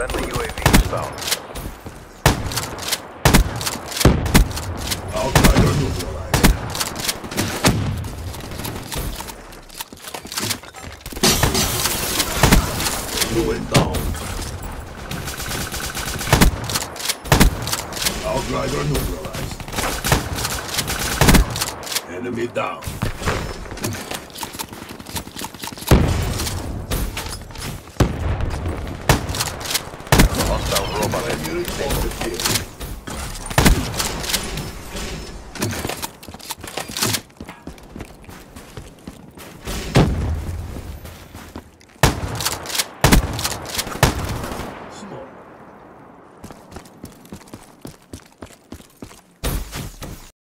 Friendly UAV is found. Outrider neutralized. Went down. Outrider neutralized. Enemy down. nobody.